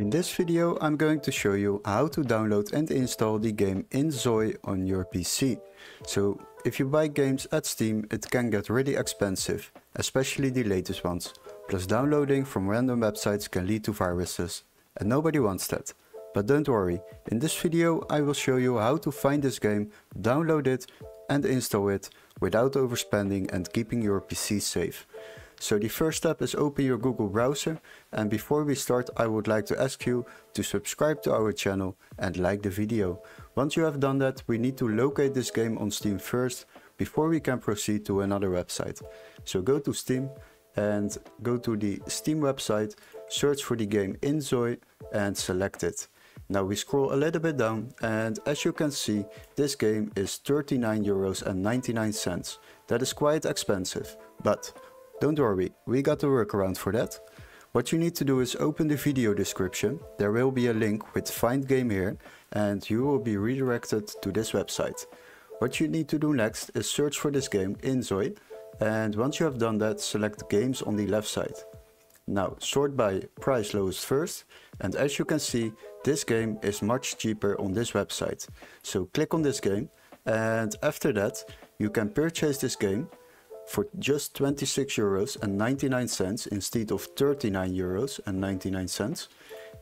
In this video I'm going to show you how to download and install the game inZOI on your PC. So if you buy games at Steam it can get really expensive, especially the latest ones. Plus downloading from random websites can lead to viruses and nobody wants that. But don't worry, in this video I will show you how to find this game, download it and install it without overspending and keeping your PC safe. So the first step is open your Google browser and before we start I would like to ask you to subscribe to our channel and like the video. Once you have done that we need to locate this game on Steam first before we can proceed to another website. So go to Steam and go to the Steam website, search for the game inZOI and select it. Now we scroll a little bit down and as you can see this game is 39 euros and 99 cents. That is quite expensive but don't worry, we got a workaround for that. What you need to do is open the video description, there will be a link with find game here and you will be redirected to this website. What you need to do next is search for this game inZOI and once you have done that select games on the left side. Now sort by price lowest first and as you can see this game is much cheaper on this website. So click on this game and after that you can purchase this game for just 26 euros and 99 cents instead of 39 euros and 99 cents.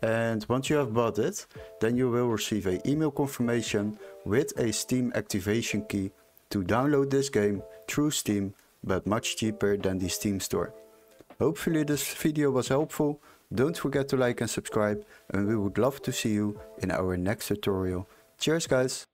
And once you have bought it, then you will receive a email confirmation with a Steam activation key to download this game through Steam, but much cheaper than the Steam store. Hopefully this video was helpful. Don't forget to like and subscribe and we would love to see you in our next tutorial. Cheers guys!